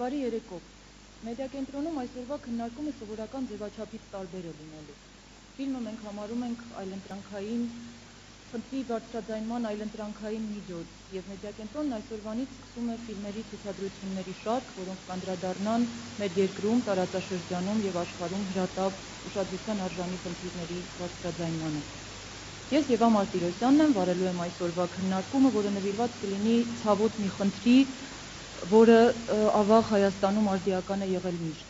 Բարի երեկո։ Մեդիա կենտրոնում այսօրվա քննարկումը սովորական ձևաչափից տարբեր է լինելու։ Ֆիլմը մենք համարում ենք այլընտրանքային խնդրի բարձրաձայնման այլընտրանքային միջոց, եւ մեդիա կենտրոնն այսօրվանից սկսում է ֆիլմերի ցուցադրությունների շարք, որոնք կանդրադառնան մեր երկրում, տարածաշրջանում եւ աշխարհում հրատապ ուշադրության արժանի խնդիրների բարձրաձայնմանը։ Ես Եվա Մարտիրոսյանն եմ, վարելու եմ այսօրվա քննարկումը, որը նվիրված կլինի ցավոտ մի խնդրի, որը ավաղ Հայաստանում արդիական է եղել միշտ։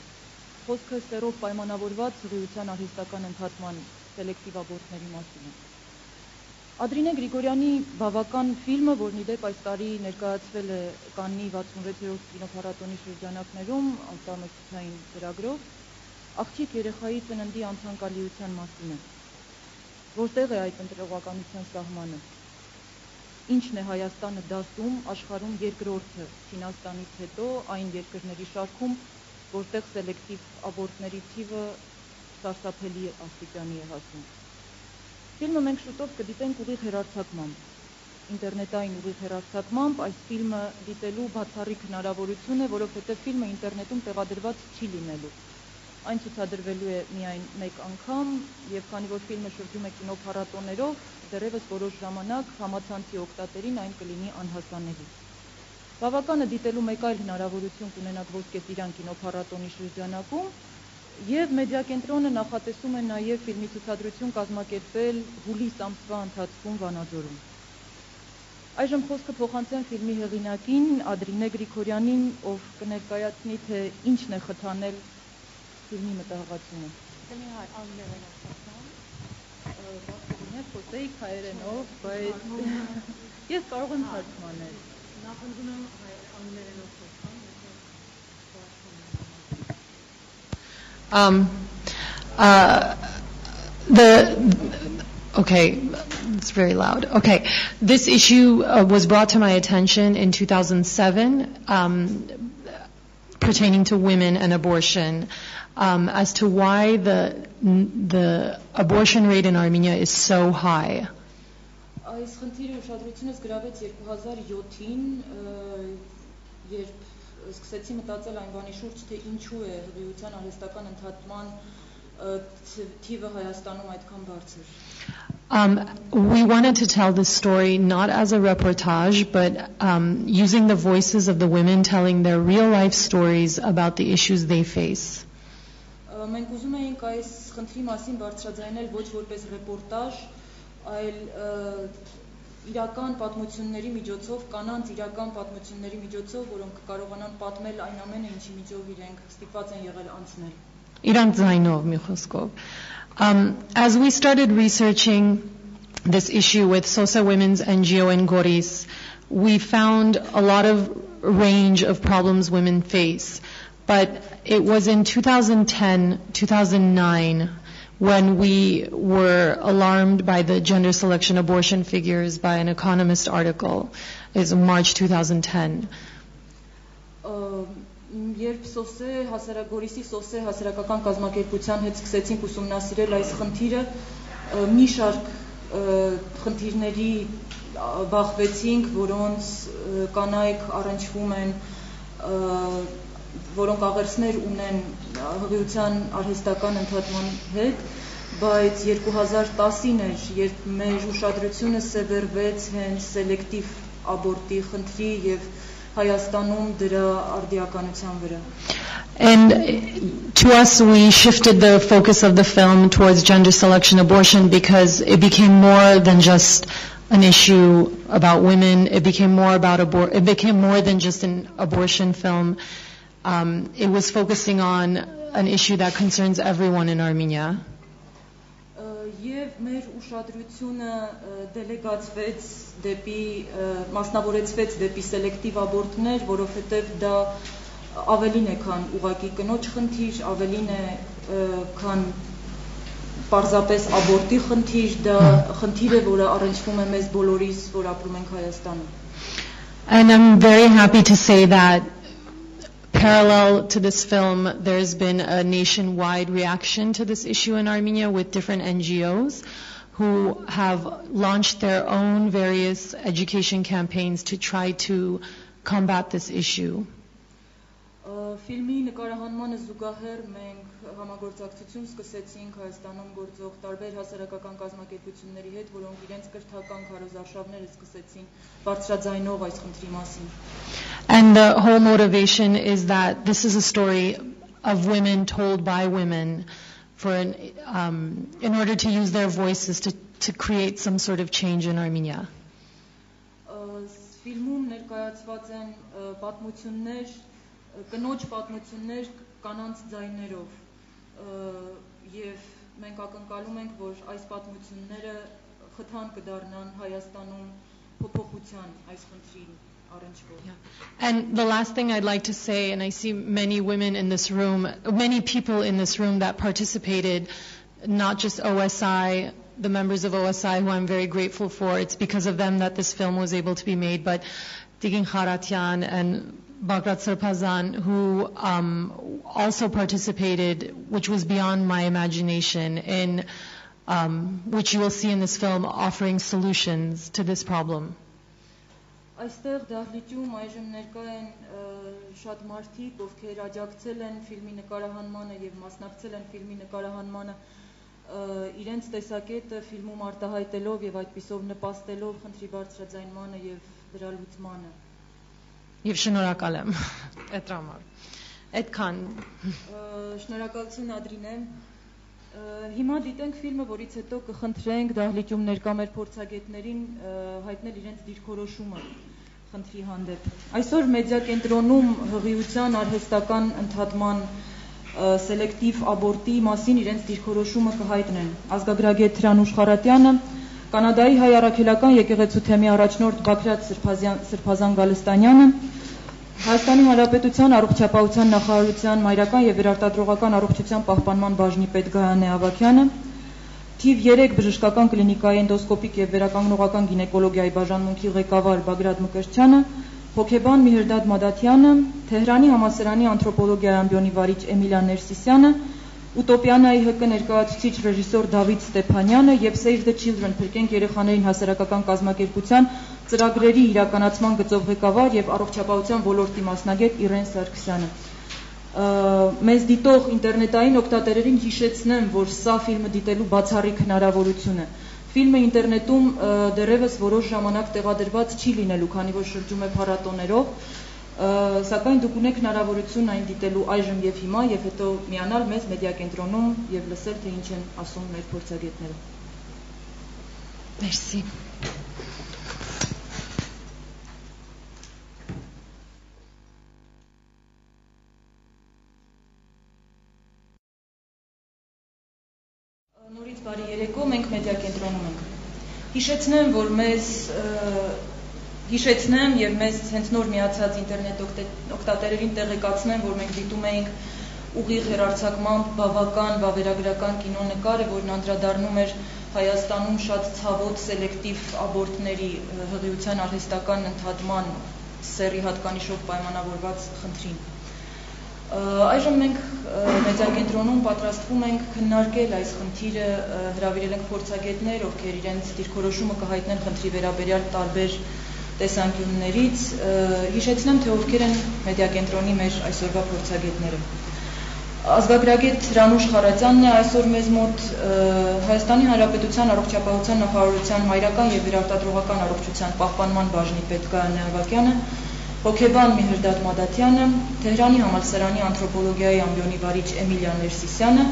Խոսքը սերով պայմանավորված հղիության արհեստական ընթացման սելեկտիվ աբորտների մասին է։ Ադրինե Գրիգորյանի բավական ֆիլմը, որն իդեպ այս տարի ներկայացվել է Կաննի 66-րդ կինոփառատոնի շրջանակներում արտանոցային ծրագրով, աղջիկ երեխայի ծննդի անցանկալիության մասին է։ Որտեղ է այդ ընտրողականության սահմանը ինչն է Հայաստանը դասում աշխարհում երկրորդը Չինաստանից հետո այն երկրների շարքում, որտեղ սելեկտիվ աբորտների թիվը սարսափելի աստիճանի է հասնում։ Ֆիլմը մենք շուտով կդիտենք ուղիղ հերարցակմամբ։ Ինտերնետային ուղիղ հերարցակմամբ այս ֆիլմը դիտելու բացառիկ հնարավորություն է, որովհետև ֆիլմը ինտերնետում տեղադրված չի լինելու այն ցուցադրվելու է միայն մեկ անգամ եւ քանի որ ֆիլմը շրջում է կինոփառատոներով, դեռևս որոշ ժամանակ համացանցի օգտատերին այն կլինի անհասանելի։ Բավականը դիտելու մեկ այլ հնարավորություն կունենաք Ոսկե Ծիրան կինոփառատոնի շրջանակում եւ մեդիա կենտրոնը նախատեսում է նաեւ ֆիլմի ցուցադրություն կազմակերպել հուլիս ամսվա ընթացքում Վանաձորում։ Այժմ խոսքը փոխանցեմ ֆիլմի հեղինակին Ադրինե Գրիգորյանին, ով կներկայացնի թե ինչն է խթանել ֆիլմի մտահղացումը։ Դեմի հայ անգլերենով Բախտունիա Oseigkeile no, but yes, Orwin had money. Um, uh, the okay, it's very loud. Okay, this issue uh, was brought to my attention in 2007. Um, pertaining to women and abortion um, as to why the the abortion rate in Armenia is so high. Այս խնդիրը ուշադրությունս գրավեց 2007-ին, երբ սկսեցի մտածել այն բանի շուրջ, թե ինչու է հղիության արհեստական ընդհատման թիվը Հայաստանում այդքան բարձր։ Um, we wanted to tell this story not as a reportage, but um, using the voices of the women telling their real life stories about the issues they face. մենք ուզում էինք այս խնդրի մասին բարձրաձայնել ոչ որպես ռեպորտաժ, այլ իրական պատմությունների միջոցով, կանանց իրական պատմությունների միջոցով, որոնք կարողանան պատմել այն ամենը, ինչի միջով իրենք ստիպված են եղել անցնել։ Իրանք ձայնով մի խոսքով։ Um, as we started researching this issue with Sosa Women's NGO in Goris, we found a lot of range of problems women face. But it was in 2010, 2009, when we were alarmed by the gender selection abortion figures by an Economist article. It's March 2010. Երբ Սոսե հասարակորիսի Սոսե հասարակական կազմակերպության հետ սկսեցինք ուսումնասիրել այս խնդիրը, մի շարք խնդիրների բախվեցինք, որոնց կանայք առնչվում են որոնք աղերսներ ունեն հղիության արհեստական ընդհատման հետ, բայց 2010-ին էր, երբ մեր ուշադրությունը սևեռվեց հենց սելեկտիվ աբորտի խնդրի եւ Հայաստանում դրա արդիականության վրա։ And to us, we shifted the focus of the film towards gender selection abortion because it became more than just an issue about women. It became more about abor- It became more than just an abortion film. Um, it was focusing on an issue that concerns everyone in Armenia. Եվ մեր ուշադրությունը դելեգացվեց դեպի մասնավորեցվեց դեպի սելեկտիվ աբորտներ, որովհետև դա ավելին է, քան ուղակի կնոջ խնդիր, ավելին է, քան պարզապես աբորտի խնդիր, դա խնդիր է, որը առնչվում է մեզ բոլորիս, որ ապրում ենք Հայաստանում։ And I'm very happy to say that Parallel to this film, there's been a nationwide reaction to this issue in Armenia with different NGOs who have launched their own various education campaigns to try to combat this issue. Ֆիլմի նկարահանմանը զուգահեռ մենք համագործակցություն սկսեցինք Հայաստանում գործող տարբեր հասարակական կազմակերպությունների հետ, որոնք իրենց կրթական քարոզարշավները սկսեցին բարձրաձայնող այս խնդրի մասին։ And the whole motivation is that this is a story of women told by women for an, um, in order to use their voices to, to create some sort of change in Armenia. Ա, Ֆիլմում ներկայացված են ա, պատմություններ, ա, կնոջ պատմություններ կանանց ձայներով ա, եւ մենք ակնկալում ենք, որ այս պատմությունները խթան կդառնան Հայաստանում փոփոխության այս խնդրին առնչվող։ And the last thing I'd like to say, and I see many women in this room, many people in this room that participated, not just OSI, the members of OSI, who I'm very grateful for. It's because of them that this film was able to be made, but Tigin Kharatyan and Bagrat Sarpazan, who um, also participated, which was beyond my imagination, in um, which you will see in this film, offering solutions to this problem. Այստեղ դահլիճում այժմ ներկա են ը, շատ մարդիկ, ովքեր աջակցել են ֆիլմի նկարահանմանը եւ մասնակցել են ֆիլմի նկարահանմանը ը, իրենց տեսակետը ֆիլմում արտահայտելով եւ այդպիսով նպաստելով խնդրի բարձրաձայնմանը եւ դրա լուծմանը։ Եվ շնորհակալ եմ այդ համար։ Այդքան Շնորհակալություն Ադրինե։ Ը, Հիմա դիտենք ֆիլմը, որից հետո կխնդրենք դահլիճում ներկա մեր փորձագետներին հայտնել իրենց դիրքորոշումը խնդրի հանդեպ։ Այսօր մեդիա կենտրոնում հղիության արհեստական ընդհատման սելեկտիվ աբորտի մասին իրենց դիրքորոշումը կհայտնեն։ Ազգագրագետ Թրանուշ Խարատյանը, Կանադայի հայ առաքելական եկեղեցու թեմի առաջնորդ Բաքրատ Սրբազյան Սրբազան Գալստանյանը, Հայաստանի Հանրապետության առողջապահության նախարարության մայրական եւ վերարտադրողական առողջության պահպանման բաժնի պետ Գայանե Ավակյանը, Թիվ 3 բժշկական կլինիկայի էնդոսկոպիկ եւ վերականգնողական գինեկոլոգիայի բաժանմունքի ղեկավար Բագրատ Մկրտչյանը, հոգեբան Միհրդադ Մադաթյանը, Թեհրանի համասարանի անթրոպոլոգիայի ամբիոնի վարիչ Էմիլիա Ներսիսյանը, Ուտոպիանայի ՀԿ ներկայացուցիչ ռեժիսոր Դավիթ Ստեփանյանը եւ Save the Children փրկենք երեխաներին հասարակական կազմակերպության ծրագրերի իրականացման գծով ղեկավար եւ առողջապահության ոլորտի մասնագետ Իրեն Սարգսյանը։ մեզ դիտող ինտերնետային օգտատերերին հիշեցնեմ, որ սա ֆիլմը դիտելու բացառիկ հնարավորություն է։ Ֆիլմը ինտերնետում դեռևս որոշ ժամանակ տեղադրված չի լինելու, քանի որ շրջում է փառատոներով, սակայն դուք ունեք հնարավորություն այն դիտելու այժմ եւ հիմա եւ հետո միանալ մեզ մեդիա կենտրոնում եւ լսել թե ինչ են ասում մեր փորձագետները։ Մերսի։ Նորից բարի երեկո, մենք մեդիա կենտրոնում ենք։ Հիշեցնեմ, որ մեզ հիշեցնեմ եւ մեզ հենց նոր միացած ինտերնետ օգտատերերին տեղեկացնեմ, որ մենք դիտում էինք ուղիղ հերարցակմամբ բավական վավերագրական կինոնկարը, որն անդրադառնում էր Հայաստանում շատ ցավոտ սելեկտիվ աբորտների հղիության արհեստական ընդհատման սերի հատկանիշով պայմանավորված խնդրին։ Այժմ մենք ը, մեդիակենտրոնում պատրաստվում ենք քննարկել այս խնդիրը, հրավիրել ենք փորձագետներ, ովքեր իրենց դիրքորոշումը կհայտնեն խնդրի վերաբերյալ տարբեր տեսանկյուններից։ Հիշեցնեմ, թե ովքեր են մեդիակենտրոնի մեր այսօրվա փորձագետները։ Ազգագրագետ Հրանուշ Խարատյանն է այսօր մեզ մոտ Հայաստանի Հանրապետության առողջապահության նախարարության մայրական եւ վերարտադրողական առողջության պահպանման բաժնի պետ Գայանե Ավակյանը, հոգեբան Միհրդադ Մադաթյանը, Թեհրանի համալսարանի անթրոպոլոգիայի ամբիոնի վարիչ Էմիլիա Ներսիսյանը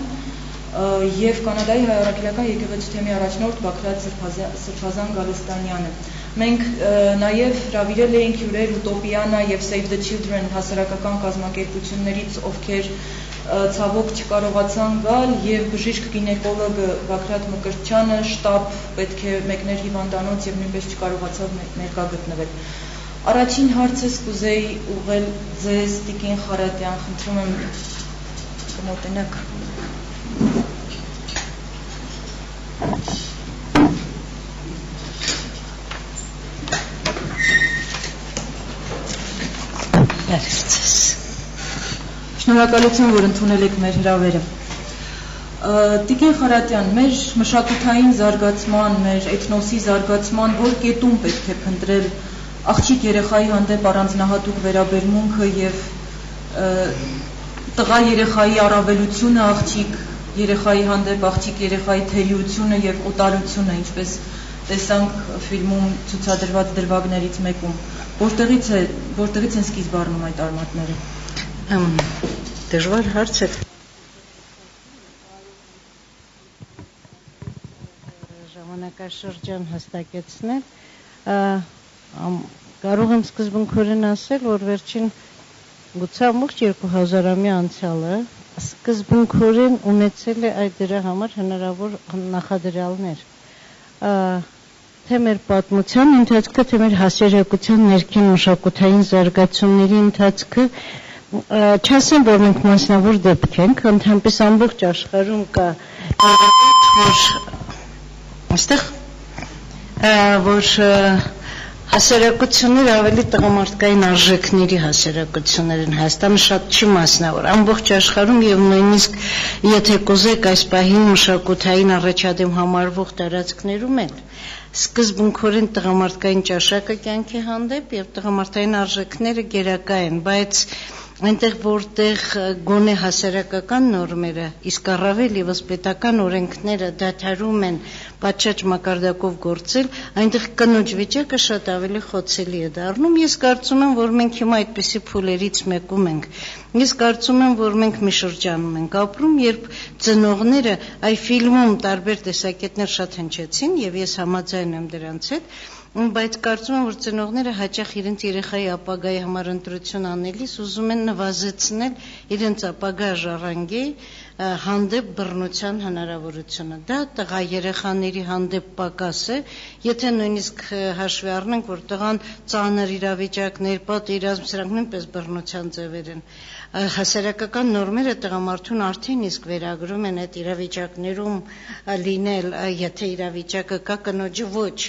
եւ Կանադայի հայ առաքելական եկեղեցու թեմի առաջնորդ Բաքրատ Սրբազա- Սրբազան Գալստանյանը։ Մենք նաեւ հրավիրել էինք հյուրեր Ուտոպիանա եւ Save the Children հասարակական կազմակերպություններից, ովքեր ցավոք չկարողացան գալ եւ բժիշկ գինեկոլոգը Բաքրատ Մկրտչյանը շտաբ պետք է մեկներ հիվանդանոց եւ նույնպես չկարողացավ ներ- ներկա գտնվել։ Առաջին հարցս կուզեի ուղղել ձեզ Տիկին Խարատյան, խնդրում եմ կմոտենաք։ Շնորհակալություն, որ ընդունել եք մեր հրավերը։ Տիկին Խարատյան, մեր մշակութային զարգացման, մեր էթնոսի զարգացման որ կետում պետք է փնտրել աղջիկ երեխայի հանդեպ առանձնահատուկ վերաբերմունքը եւ տղա երեխայի առավելությունը աղջիկ երեխայի հանդեպ աղջիկ երեխայի թերիությունը եւ օտարությունը, ինչպես տեսանք ֆիլմում ցուցադրված դրվագներից մեկում։ Որտեղից է որտեղից են սկիզբ առնում այդ արմատները։ Դժվար հարց է։ Ժամանակաշրջան հստակեցնել կարող եմ սկզբունքորեն ասել, որ վերջին գուցե ամբողջ 2000-ամյա անցյալը սկզբունքորեն ունեցել է այդ դրա համար հնարավոր նախադրյալներ թե մեր պատմության ընթացքը, թե մեր հասարակության ներքին մշակութային զարգացումների ընթացքը չասեմ, որ մենք մասնավոր դեպք ենք, ընդհանրապես ամբողջ աշխարհում կա որ այստեղ? Որ հասարակությունները ավելի տղամարդկային արժեքների հասարակություններ են Հայաստանը շատ չի մասնավոր ամբողջ աշխարհում եւ նույնիսկ եթե կուզեք այս պահին մշակութային առաջադեմ համարվող տարածքներում են սկզբունքորեն տղամարդկային ճաշակը կյանքի հանդեպ եւ տղամարդային արժեքները գերակա են բայց այնտեղ որտեղ գոնե հասարակական նորմերը իսկ առավել եւս պետական օրենքները դադարում են պատշաճ մակարդակով գործել, այնտեղ կնոջ վիճակը շատ ավելի խոցելի է դառնում։ Ես կարծում եմ, որ մենք հիմա այդպիսի փուլերից մեկում ենք։ Ես կարծում եմ, որ մենք մի շրջանում ենք ապրում, երբ ծնողները այ ֆիլմում տարբեր տեսակետներ շատ հնչեցին եւ ես համաձայն եմ դրանց հետ, բայց կարծում եմ, որ ծնողները հաճախ իրենց երեխայի ապագայի համար ընտրություն անելիս ուզում են նվազեցնել իրենց ապագա ժառանգի հանդեպ բռնության հնարավորությունը։ Դա տղա երեխաների հանդեպ պակաս է, եթե նույնիսկ հաշվի առնենք, որ տղան ծանր իրավիճակներ, պատերազմ, սրանք նույնպես բռնության ձևեր են հասարակական նորմերը տղամարդուն արդեն իսկ վերագրում են այդ իրավիճակներում լինել, եթե իրավիճակը կա կնոջը ոչ,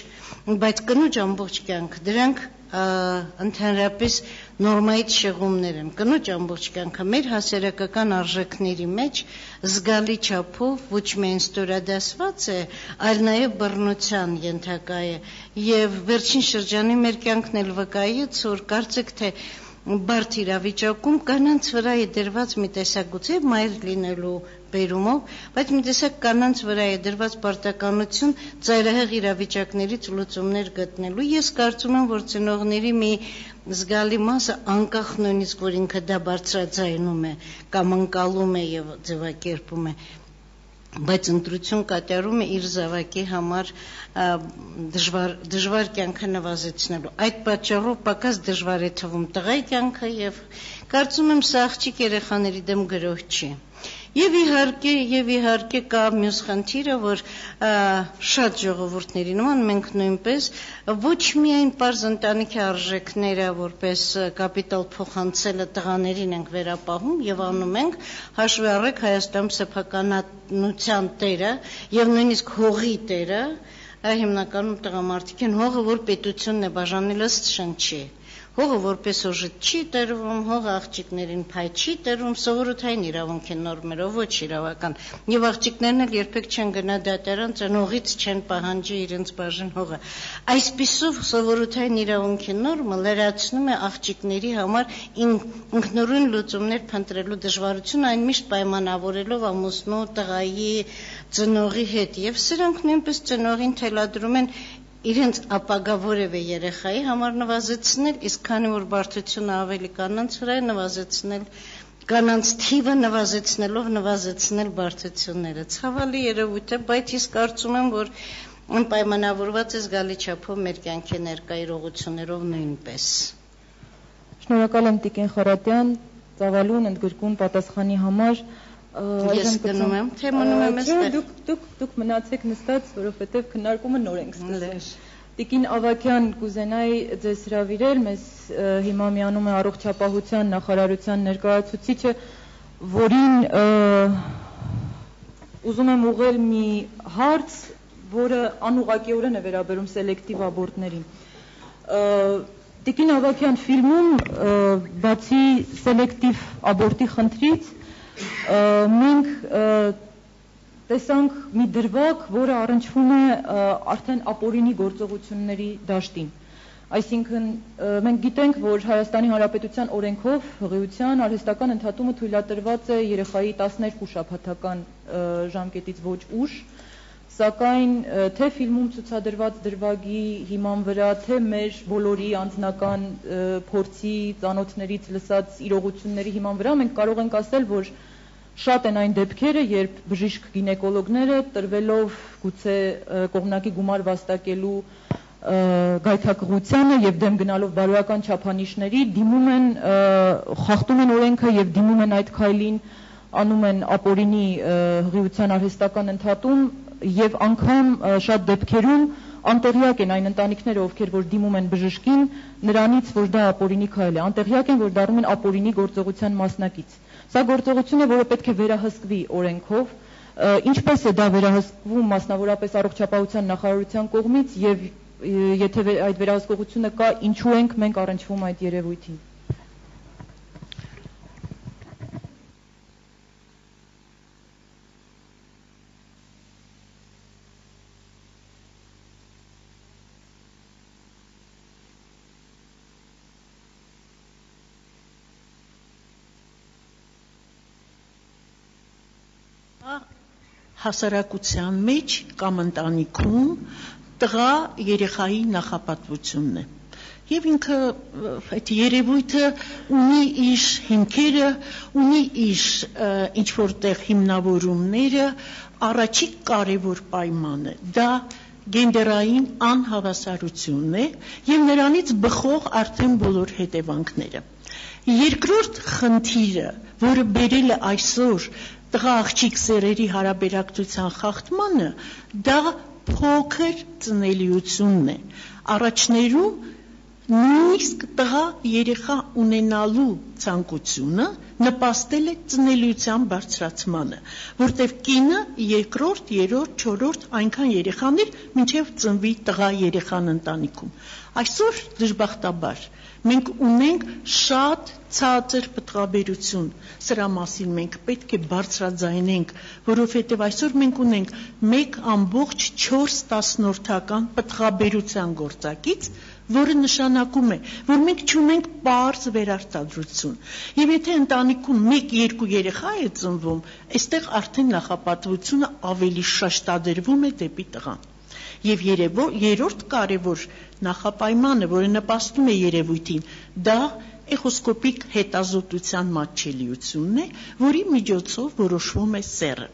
բայց կնոջ ամբողջ կյանք դրանք ընդհանրապես նորմայից շեղումներ են։ Կնոջ ամբողջ կյանքը մեր հասարակական արժեքների մեջ զգալի չափով ոչ միայն ստորադասված է, այլ նաև բռնության ենթակա է։ Եվ վերջին շրջանի մեր կյանքն էլ վկայեց, որ կարծեք թե բարդ իրավիճակում կանանց վրա է դրված մի տեսակ գուցե մայր լինելու բերումով, բայց մի տեսակ կանանց վրա է դրված պարտականություն ծայրահեղ իրավիճակներից լուծումներ գտնելու։ Ես կարծում եմ, որ ծնողների մի զգալի մասը անկախ նույնիսկ որ ինքը դա բարձրաձայնում է կամ ընկալում է եւ ձևակերպում է բայց ընտրություն կատարում է իր զավակի համար դժվար դժվար կյանքը նվազեցնելու այդ պատճառով պակաս դժվար է թվում տղայի կյանքը եւ կարծում եմ սա աղջիկ երեխաների դեմ գրող չի Եվ իհարկե, եւ իհարկե կա մյուս խնդիրը, որ շատ ժողովուրդների նման մենք նույնպես ոչ միայն པարզ ընտանիքի արժեքները որպես կապիտալ փոխանցելը տղաներին ենք վերապահում եւ անում ենք, հաշվի առեք Հայաստանում սեփականության տերը եւ նույնիսկ հողի տերը, հիմնականում տղամարդիկ են հողը, որ պետությունն է բաժանել ըստ շնչի հողը որպես օժը չի տրվում, հողը աղջիկներին փայ չի տրվում, սովորութային իրավունքի նորմերով ոչ իրավական։ Եվ աղջիկներն էլ երբեք չեն գնա դատարան, ծնողից չեն պահանջի իրենց բաժին հողը։ Այսպիսով սովորութային իրավունքի նորմը լրացնում է աղջիկների համար ինքնուրույն լուծումներ փնտրելու դժվարությունը այն միշտ պայմանավորելով ամուսնու տղայի ծնողի հետ եւ սրանք նույնպես ծնողին թելադրում են իրենց ապագա որևէ երեխայի համար նվազեցնել, իսկ քանի որ բարդությունը ավելի կանանց վրա է նվազեցնել կանանց թիվը նվազեցնելով նվազեցնել բարդությունները։ Ցավալի երևույթ է, բայց ես կարծում եմ, որ անպայմանավորված է զգալի չափով մեր կյանքի ներկա իրողություններով նույնպես։ Շնորհակալ եմ Տիկին Խորատյան, ծավալուն ընդգրկուն պատասխանի համար։ Ես գնում եմ, թե մնում եմ այստեղ։ Դուք դուք դուք մնացեք նստած, որովհետև քննարկումը նոր ենք սկսել։ Տիկին Ավակյան կուզենայի ձեզ հravirել, մեզ հիմա միանում է առողջապահության նախարարության ներկայացուցիչը, որին ուզում եմ ուղղել մի հարց, որը անուղակիորեն է վերաբերում սելեկտիվ աբորտներին։ Տիկին Ավակյան ֆիլմում բացի սելեկտիվ աբորտի խնդրից մենք տեսանք մի դրվագ, որը առնչվում է արդեն ապօրինի գործողությունների դաշտին։ Այսինքն մենք գիտենք, որ Հայաստանի Հանրապետության օրենքով հղիության արհեստական ընդհատումը թույլատրված է երեխայի 12 շաբաթական ժամկետից ոչ ուշ, սակայն թե ֆիլմում ցուցադրված դրվագի հիման վրա, թե մեր բոլորի անձնական փորձի, ծանոթներից լսած իրողությունների հիման վրա մենք կարող ենք ասել, որ շատ են այն դեպքերը, երբ բժիշկ գինեկոլոգները տրվելով գուցե կողմնակի գումար վաստակելու գայթակղությանը եւ դեմ գնալով բարոյական չափանիշների դիմում են խախտում են օրենքը եւ դիմում են այդ քայլին անում են ապօրինի ը, հղիության արհեստական ընդհատում եւ անգամ շատ դեպքերում անտեղյակ են այն ընտանիքները, ովքեր որ դիմում են բժշկին, նրանից, որ դա ապօրինի քայլ է, անտեղյակ են, որ դառնում են ապօրինի գործողության մասնակից։ Սա գործողություն է, որը պետք է վերահսկվի օրենքով, ինչպես է դա վերահսկվում մասնավորապես առողջապահության նախարարության կողմից եւ եթե այդ վերահսկողությունը կա, ինչու ենք մենք առնչվում այդ երևույթին։ հասարակության մեջ կամ ընտանիքում տղա երեխայի նախապատվությունն է եւ ինքը այդ երևույթը ունի իր հիմքերը, ունի իր ինչ որտեղ հիմնավորումները, առաջի կարևոր պայմանը դա գենդերային անհավասարությունն է եւ նրանից բխող արդեն բոլոր հետևանքները։ Երկրորդ խնդիրը, որը բերել է այսօր տղա աղջիկ սերերի հարաբերակցության խախտմանը, դա փոքր ծնելիությունն է։ Առաջներում նույնիսկ տղա երեխա ունենալու ցանկությունը նպաստել է ծնելիության բարձրացմանը, որտեղ կինը երկրորդ, երրորդ, չորրորդ այնքան երեխաներ մինչև ծնվի տղա երեխան ընտանիքում։ Այսօր դժբախտաբար մենք ունենք շատ ցածր պտղաբերություն։ Սրա մասին մենք պետք է բարձրաձայնենք, որովհետև այսօր մենք ունենք 1.4 տասնորդական պտղաբերության գործակից, որը նշանակում է, որ մենք չունենք པարզ վերարտադրություն։ Եվ եթե ընտանիքում 1-2 երեխա է ծնվում, այստեղ արդեն նախապատվությունը ավելի շաշտադրվում է դեպի տղան։ Եվ երևո երրորդ կարևոր նախապայմանը, որը նպաստում է երևույթին, դա էխոսկոպիկ հետազոտության մատչելիությունն է, որի միջոցով որոշվում է սերը։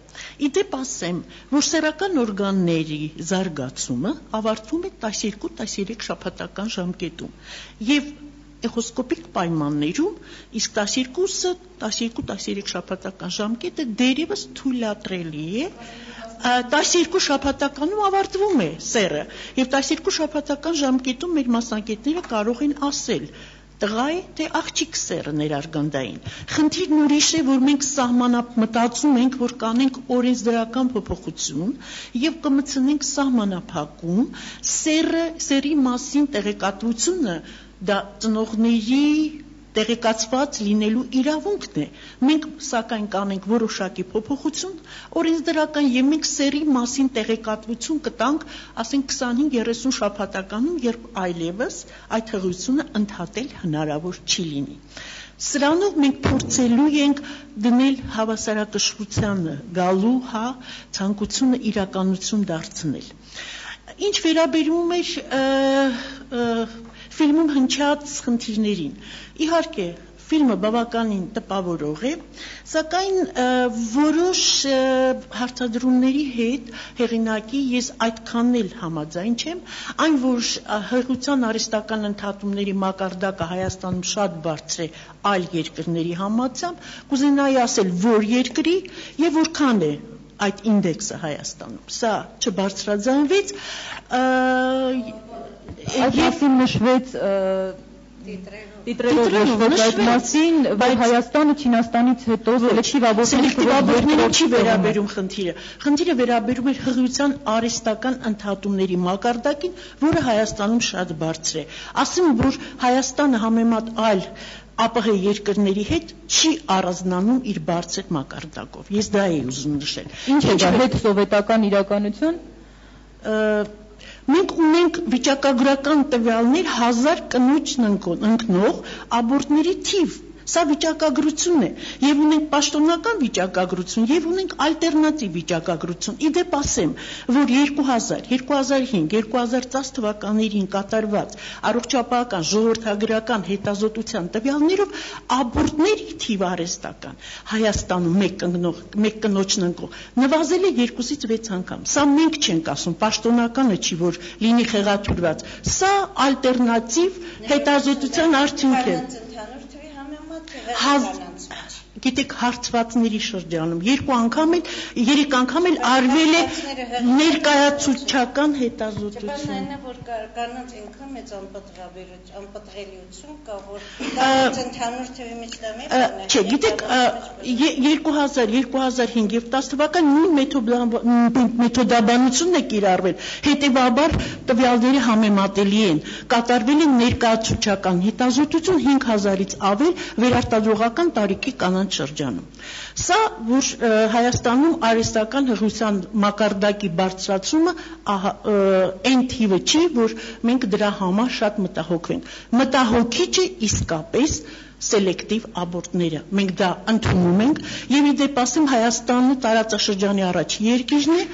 Իդեպ ասեմ, որ սեռական օրգանների զարգացումը ավարտվում է 12-13 շաբաթական ժամկետում։ Եւ էխոսկոպիկ պայմաններում իսկ 12-ը 12-13 շաբաթական ժամկետը դերևս թույլատրելի է 12 շաբաթականում ավարտվում է սերը եւ 12 շաբաթական ժամկետում մեր մասնակիցները կարող են ասել տղա է թե աղջիկ սերը ներարգանդային։ Խնդիրն ուրիշ է, որ մենք սահմանապ մտածում ենք, որ կանենք օրենսդրական փոփոխություն եւ կմցնենք սահմանափակում, սերը, սերի մասին տեղեկատվությունը դա ծնողների տեղեկացված լինելու իրավունքն է։ Մենք սակայն կանենք որոշակի փոփոխություն օրենսդրական եւ մենք սերի մասին տեղեկատվություն կտանք, ասենք 25-30 շաբաթականում, երբ այլևս այդ հղությունը ընդհատել հնարավոր չի լինի։ Սրանով մենք փորձելու ենք դնել հավասարակշռությանը գալու, հա, ցանկությունը իրականություն դարձնել։ Ինչ վերաբերում է ֆիլմում հնչած խնդիրներին։ Իհարկե, ֆիլմը բավականին տպավորող է, սակայն որոշ հարցադրումների հետ հեղինակի ես այդքան էլ համաձայն չեմ, այն որ հղիության արհեստական ընդհատումների մակարդակը Հայաստանում շատ բարձր է այլ երկրների համացամբ, կուզենայի ասել, որ երկրի եւ որքան է այդ ինդեքսը Հայաստանում։ Սա չբարձրաձայնվեց Այդ մասին նշվեց տիտրերով այդ մասին, որ Հայաստանը Չինաստանից հետո սելեկտիվ աբորտների չի վերաբերում խնդիրը։ Խնդիրը վերաբերում է հղիության արհեստական ընդհատումների մակարդակին, որը Հայաստանում շատ բարձր է։ Ասեմ, որ Հայաստանը համեմատ այլ ԱՊՀ երկրների հետ չի առանձնանում իր բարձր մակարդակով։ Ես դա էի ուզում նշել։ Ինչ է դա հետ սովետական իրականություն Մենք ունենք վիճակագրական տվյալներ 1000 կնոջն ընկնող աբորտների թիվ Սա վիճակագրություն է, եւ ունենք պաշտոնական վիճակագրություն, եւ ունենք ալտերնատիվ վիճակագրություն։ Իդեպ ասեմ, որ 2000, 2005, 2010 թվականներին կատարված առողջապահական ժողովրդագրական հետազոտության տվյալներով աբորտների թիվը արհեստական Հայաստանում մեկ կնող, մեկ կնոջն ընկող նվազել է 2-ից 6 անգամ։ Սա մենք չենք ասում, պաշտոնականը չի, որ լինի խեղաթյուրված։ Սա ալտերնատիվ հետազոտության արդյունք է։ Ընդհանուր թվի Գիտեք, հարցվածների շրջանում երկու անգամ էլ, երեք անգամ էլ արվել է ներկայացուցչական Բանը հետազոտություն։ այն է, որ կա- կանանց ինքը մեծ անպտղաբերություն, անպտղելիություն կա, որ կանանց ընդհանուր թվի բան է, Չէ, գիտեք, ա, ե- ե- 2000, 2005 եւ 10 թվական նույն մեթոդաբան- մեթոդաբանությունն է կիրառվել։ Հետևաբար տվյալները համեմատելի են։ Կատարվել է ներկայացուցչական հետազոտություն 5000-ից ավել վերարտադրողական տարիքի կանանց շրջանում։ Սա, որ Հայաստանում արհեստական հղիության մակարդակի բարձրացումը այն թիվը չի, որ մենք դրա համար շատ մտահոգվենք։ Մտահոգիչը իսկապես սելեկտիվ աբորտները։ Մենք դա ընդունում ենք եւ իդեպ ասեմ Հայաստանը տարածաշրջանի առաջ երկիրն է,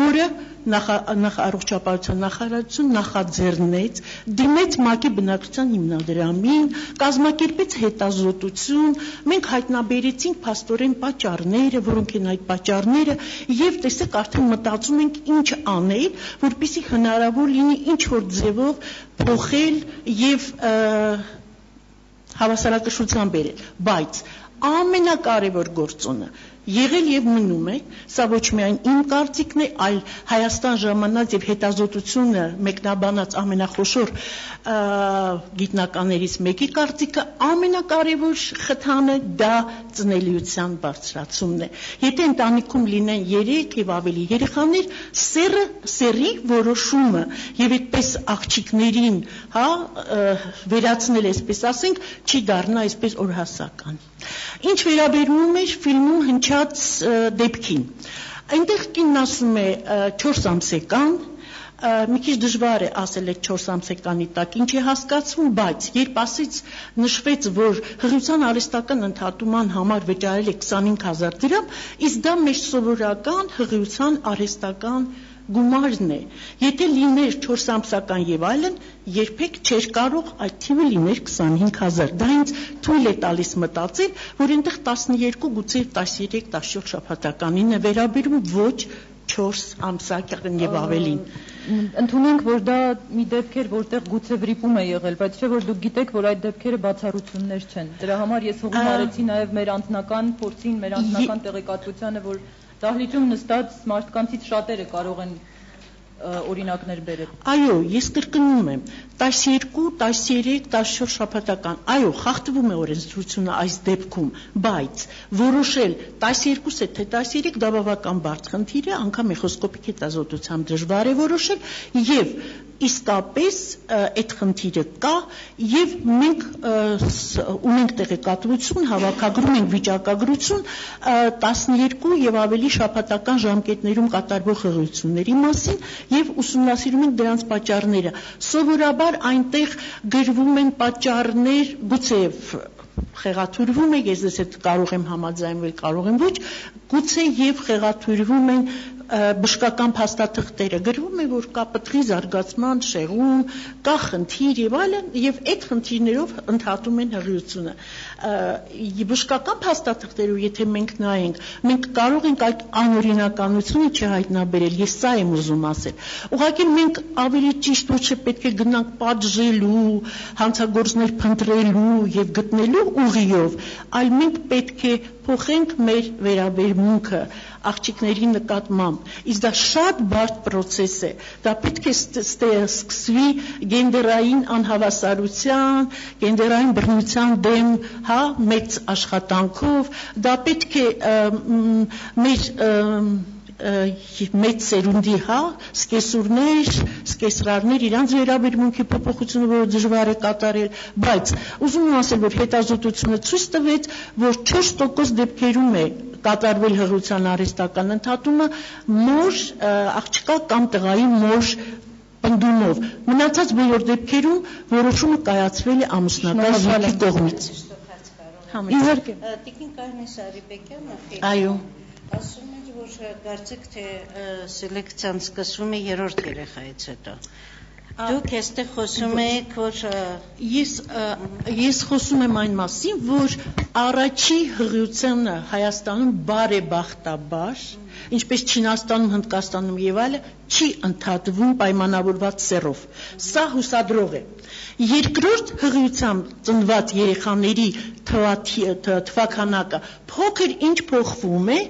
որը նախա, նախ առողջապահության նախարարություն նախաձեռնեց դիմեց ՄԱԿ-ի բնակչության հիմնադրամին, կազմակերպեց հետազոտություն, մենք հայտնաբերեցինք փաստորեն պատճառները, որոնք են այդ պատճառները եւ տեսեք արդեն մտածում ենք ինչ անել, որպեսզի հնարավոր լինի ինչ որ ձևով փոխել եւ ը, հավասարակշռության բերել, բայց ամենակարևոր գործոնը եղել եւ մնում է, սա ոչ միայն իմ կարծիքն է, այլ Հայաստան ժամանած եւ հետազոտությունը մեկնաբանած ամենախոշոր գիտնականներից մեկի կարծիքը ամենակարևոր խթանը դա ծնելիության բարձրացումն է։ Եթե ընտանիքում լինեն 3 եւ ավելի երեխաներ, սերը սերի որոշումը եւ այդպես աղջիկներին, հա, վերացնել, այսպես ասենք, չի դառնա այսպես օրհասական։ Ինչ վերաբերում է ֆիլմում հնչած ը, դեպքին։ Այնտեղ կինն ասում է 4 ամսեկան, մի քիչ դժվար է ասել այդ 4 ամսեկանի տակ ինչ է հասկացվում, բայց երբ ասից նշվեց, որ հղիության արհեստական ընդհատման համար վճարել է 25000 դրամ, իսկ դա մեր սովորական հղիության արհեստական գումարն է։ Եթե լիներ 4 ամսական եւ այլն, երբեք չէր կարող այդ թիվը լիներ 25000։ Դա ինձ թույլ է տալիս մտածել, որ այնտեղ 12, գուցե 13, 14 շաբաթականին է վերաբերում ոչ 4 ամսական եւ ավելին։ Ընդունենք, որ դա մի դեպք էր, որտեղ գուցե վրիպում է եղել, բայց չէ որ դուք գիտեք, որ այդ դեպքերը բացառություններ չեն։ Դրա համար ես հողում արեցի նաև մեր անձնական փորձին, մեր անձնական տեղեկատվությանը, որ դահլիճում նստած մարդկանցից շատերը կարող են օրինակներ բերել։ Այո, ես կրկնում եմ, 12, 13, 14 շաբաթական։ Այո, խախտվում է օրենսդրությունը այս դեպքում, բայց որոշել 12 է թե 13 դա բավական բարդ խնդիր է, անգամ էխոսկոպիկ հետազոտությամբ դժվար է որոշել եւ իսկապես այդ խնդիրը կա եւ մենք ունենք տեղեկատվություն, հավաքագրում ենք վիճակագրություն ը, 12 եւ ավելի շաբաթական ժամկետներում կատարվող հղիությունների մասին եւ ուսումնասիրում ենք դրանց պատճառները։ Սովորաբար այնտեղ գրվում են պատճառներ, գուցե խեղաթյուրվում է, ես դες հետ կարող եմ համաձայնվել, կարող եմ ոչ, գուցե եւ խեղաթյուրվում են բժշկական փաստաթղթերը գրվում է որ կա պտղի զարգացման շեղում, կա խնդիր եւ այլն եւ այդ խնդիրներով ընդհատում են հղիությունը։ Բժշկական փաստաթղթերով եթե մենք նայենք, մենք կարող ենք այդ անօրինականությունը չհայտնաբերել, ես սա եմ ուզում ասել։ Ուղղակի մենք ավելի ճիշտ ոչ պետք է գնանք պատժելու, հանցագործներ փնտրելու եւ գտնելու ուղիով, այլ մենք պետք է փոխենք մեր վերաբերմունքը աղջիկների նկատմամբ։ Իսկ դա շատ բարդ process է։ Դա պետք է սկսվի գենդերային անհավասարության, գենդերային բռնության դեմ, հա, մեծ աշխատանքով։ Դա պետք է մեր մեծ սերունդի, հա, սկեսուրներ, սկեսրարներ իրանց վերաբերմունքի փոփոխությունը, որը դժվար է կատարել, բայց ուզում եմ ասել, որ հետազոտությունը ցույց տվեց, որ 4% դեպքերում է կատարվել հղիության արհեստական ընդհատումը մոր աղջկա կամ տղայի մոր ընդունով։ Մնացած բոլոր դեպքերում որոշումը կայացվել է ամուսնական զույգի կողմից։ Իհարկե։ Տիկին Կարինե Սարիբեկյանը Այո։ ասում էր, որ կարծեք թե սելեկցիան սկսվում է երրորդ երեխայից հետո։ Դուք այստեղ խոսում եք, որ Ես ես խոսում եմ այն մասին, որ առաջի հղիությունը Հայաստանում բարեբախտաբար, ինչպես Չինաստանում, Հնդկաստանում եւ այլը, չի ընդհատվում պայմանավորված սերով։ Սա հուսադրող է։ Երկրորդ հղիությամբ ծնված երեխաների թվականակը փոքր ինչ փոխվում է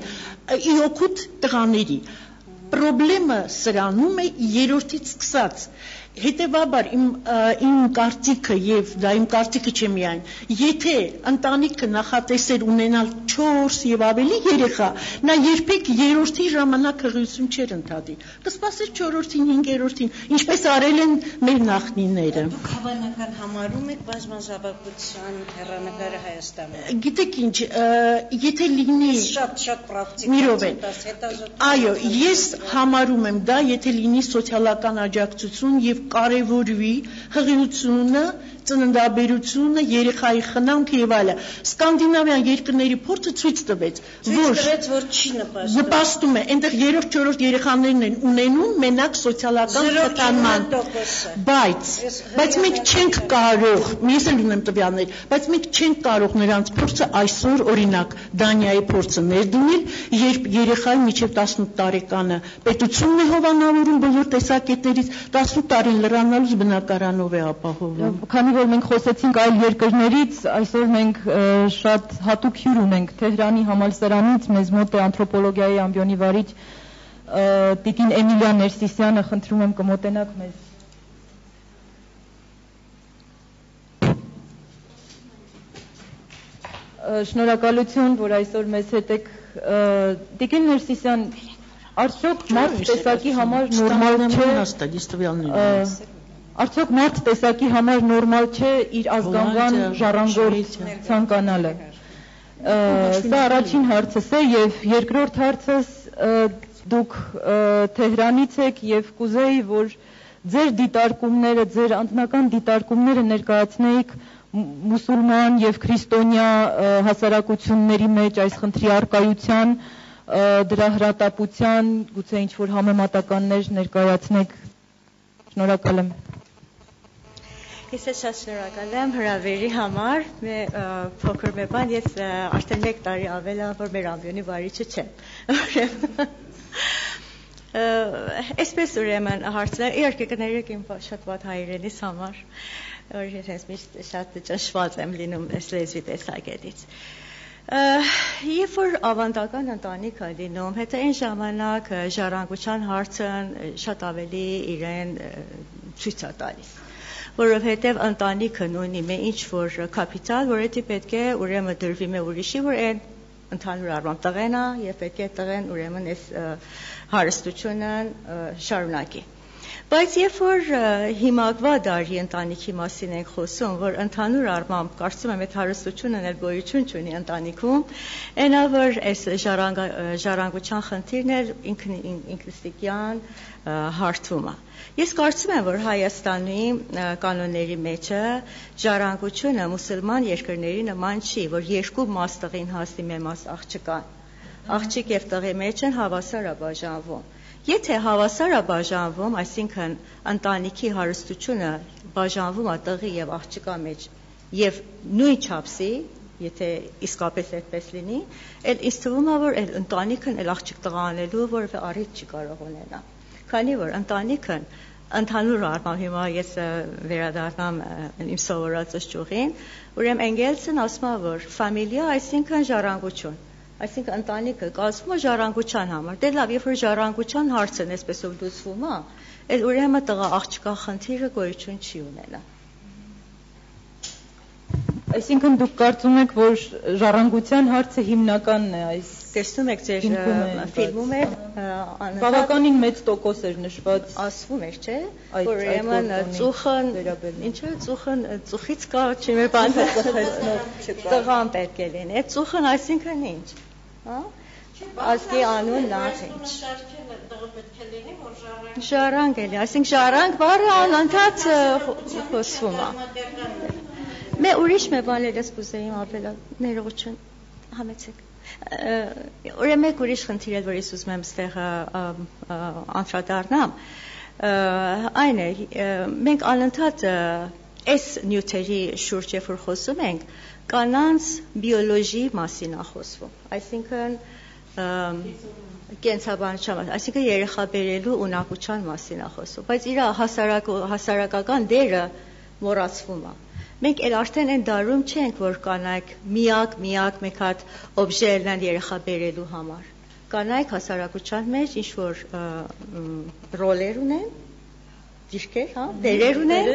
ի օգուտ տղաների։ Պրոբլեմը սրանում է երրորդից սկսած։ Հետևաբար իմ իմ կարծիքը եւ դա իմ կարծիքը չէ միայն, եթե ընտանիքը նախատեսեր ունենալ 4 եւ ավելի երեխա, նա երբեք երրորդի ժամանակ հղիություն չէր ընդհատի։ Կսպասեր 4-ին, 5-րդին, ինչպես արել են մեր նախնիները։ դուք հավանական համարում եք բազմազավակության հերանեկարը Հայաստանում։ Գիտեք ինչ, եթե լինի Շատ շատ պրակտիկ։ Մի րոպե։ հետազոտում։ Այո, ես համարում եմ դա, եթե լինի սոցիալական աջակցություն եւ կարևորվի հղիությունը, ծննդաբերությունը, երեխայի խնամքը եւ այլը։ Սկանդինավյան երկրների փորձը ցույց տվեց, Ցույց որ տվեց, որ չի նպաստում։ նպաստում է, այնտեղ 3-4 երեխաներն են ունենում մենակ սոցիալական խթանման։ 0.9%-ը։ Բայց բայց մենք չենք կարող, ես էլ ունեմ տվյալներ, բայց մենք չենք կարող նրանց փորձը այսօր օրինակ Դանիայի փորձը ներդնել, երբ երեխայի միջև 18 տարեկանը պետությունն է հովանավորում բոլոր տեսակետներից, 18 տարին լրանալուց բնակարանով է ապահովում։ Քանի որ մենք խոսեցինք այլ երկրներից, այսօր մենք շատ հատուկ հյուր ունենք Թեհրանի համալսարանից, մեզ մոտ է անթրոպոլոգիայի ամբիոնի վարիչ Տիկին Էմիլիա Ներսիսյանը, խնդրում եմ կմոտենաք մեզ։ Շնորհակալություն, որ այսօր մեզ հետ եք։ Տիկին Ներսիսյան, արդյոք մարդ տեսակի համար նորմալ չէ հաստատ ես տվյալներ Ա, ունեմ։ Արդյոք մարդ տեսակի համար նորմալ չէ իր ազգանվան ժառանգորդ ցանկանալը։ Սա առաջին հարցս է եւ երկրորդ հարցս դուք Թեհրանից եք եւ կուզեի որ ձեր դիտարկումները, ձեր անձնական դիտարկումները ներկայացնեիք մու- մուսուլման եւ քրիստոնյա հասարակությունների մեջ այս խնդրի արկայության դրա հրատապության գուցե ինչ որ համեմատականներ ներկայացնեք Շնորհակալ եմ։ Ես էլ շատ շնորհակալ եմ հրավերի համար։ Մե փոքր մի բան, ես արդեն 1 տարի ավել է, որ մեր ամբիոնի վարիչը չեմ։ Ուրեմն, Այսպես ուրեմն հարցներ, իհարկե կներեք իմ շատ ված հայրենիս համար, որ ես միշտ շատ ճնշված եմ լինում այս լեզվի տեսակետից։ Երբ որ ավանդական ընտանիք է լինում, հետո այն ժամանակ ժառանգության հարցն շատ ավելի իրեն ցույց է տալիս որովհետև ընտանիքը նույնի մե ինչ որ կապիտալ, որ դա պետք է ուրեմն դրվի մե ուրիշի, որ այն ընդհանուր առմամբ տղեն է եւ պետք է տղեն ուրեմն այս հարստությունը շարունակի։ Բայց երբ որ հիմակվա դարի ընտանիքի մասին ենք խոսում, որ ընդհանուր առմամբ կարծում եմ այդ հարստությունն էլ գոյություն ունի ընտանիքում, այնա որ այս ժառանգ ժառանգության խնդիրն էլ ինքն ինքնստիկյան ը, հարթում է։ Ես կարծում եմ, որ Հայաստանի կանոնների մեջը ժառանգությունը մուսուլման երկրների նման չի, որ երկու մաս տղին հասնի մի մաս աղջկան։ Աղջիկ եւ տղի մեջ են հավասար է բաժանվում։ Եթե հավասար է բաժանվում, այսինքն ընտանիքի հարստությունը բաժանվում է տղի եւ աղջկա մեջ եւ նույն չափսի, եթե իսկապես այդպես լինի, այլ ինձ թվում է, որ այլ ընտանիքն այլ աղջիկ տղա անելու որևէ առիթ չի կարող ունենա։ Քանի որ ընտանիքն ընդհանուր առմամբ հիմա ես վերադառնամ իմ սովորածս ճյուղին, ուրեմն Էնգելսն ասում է, որ ֆամիլիա այսինքն ժառանգություն Այսինքն ընտանիքը կազմում է ժառանգության համար։ Դե լավ, երբ որ ժառանգության հարցն այսպեսով լուծվում է, այլ ուրեմն տղա աղջկա խնդիրը գոյություն չի ունենա։ Այսինքն դուք կարծում եք, որ ժառանգության հարցը հիմնականն է այս Տեսնում եք ձեր ֆիլմում է բավականին մեծ տոկոս էր նշված ասվում էր, չէ, որ ուրեմն ծուխն ինչը ծուխն ծուխից կա չի մեր բանը տղան պետք է լինի։ Այդ ծուխն այսինքն ինչ։ Հա? ազգի անուն նախինչ։ Ժառանգ էլի, այսինքն ժառանգ բառը անընդհատ խոսվում է։ Մե ուրիշ մե բաներ ես կուզեիմ ապելա ներողություն համեցեք։ Ուրեմն մեկ ուրիշ խնդիր է, որ ես ուզում եմ ստեղը անդրադառնամ։ Այն է, մենք անընդհատ այս նյութերի շուրջ երբ որ խոսում ենք, կանանց բիոլոգիի մասին է խոսվում։ Այսինքն ըմ, կենսաբանության, այսինքն երեխա բերելու ունակության մասին է խոսում, բայց իր հասարակ հասարակական դերը մոռացվում է։ Մենք էլ արդեն այն դարում չենք, որ կանայք միակ միակ մեկ հատ օբժե ելնան երեխա բերելու համար։ Կանայք հասարակության մեջ ինչ որ ռոլեր ունեն, դիրքեր, հա, դերեր ունեն,